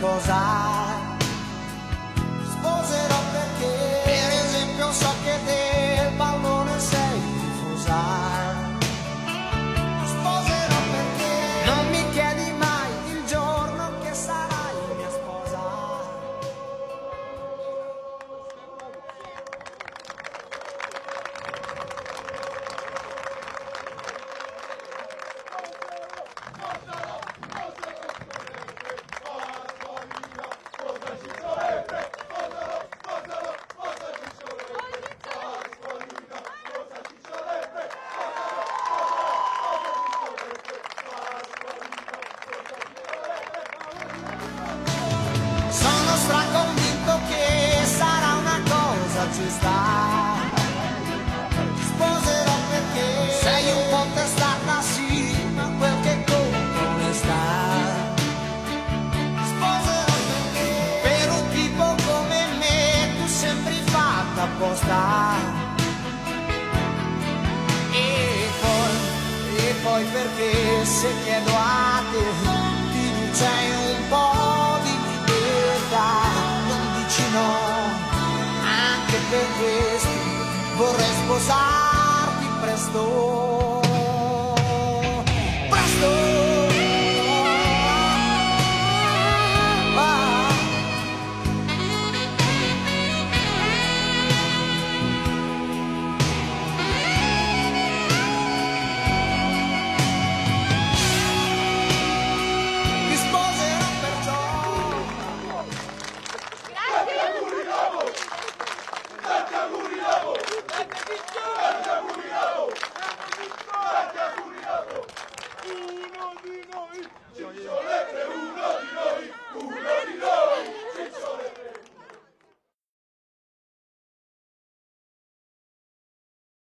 cause I apposta. E poi, e poi perché se chiedo a te ti c'hai un po' di libertà, non dici no, anche per questo vorrei sposarti presto. 有有有